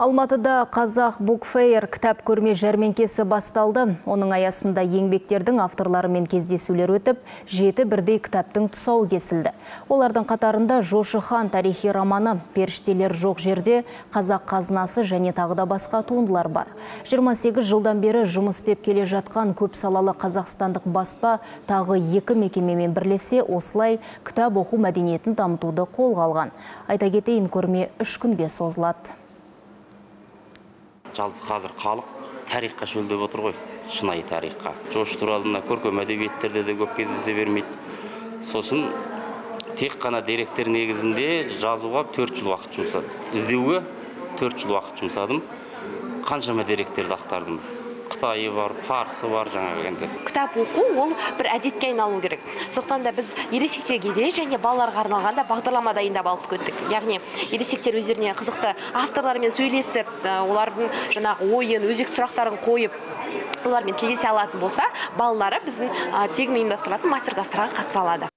Алматыда қазақ букфейер кітап көрме жәрмеңкесі басталды. Оның аясында еңбектердің авторларымен кездесулер өтіп, жеті бірдей кітаптың тұсауы кесілді. Олардың қатарында Жошы хан тарихи романы, періштелер жоқ жерде, қазақ қазынасы және тағы да басқа туындылар бар. 28 жылдан бері жұмыс істеп келе жатқан көп салалы қазақстандық баспа тағы екі мекемемен бірлесе осылай кітап оқу мәдениетін дамытуды қолға алған. Айта кетейін көрме үш күнге созылады жалпы қазір халық тарихқа шөлдеп отыр ғой. Шынайы тарихқа. Жошы туралы мына көркем әдебиеттерде де көп кездесе бермейді. Сосын тек қана деректер негізінде жазуға төрт жыл уақыт жұмсадым. Іздеуге төрт жыл уақыт жұмсадым. Қаншама деректерді ақтардым. Қытайы бар парсы бар жаңағы енді. Кітап оқу ол бір әдетке айналу керек. Сондықтан да біз ересектерге де және балаларға арналған да бағдарлама дайындап алып кеттік яғни ересектер өздеріне қызықты авторлармен сөйлесіп олардың жаңағы ойын өзекті сұрақтарын қойып олармен тілдесе алатын болса балалары біздің тегін ұйымдастырылатын мастер класстарға қатыса алады.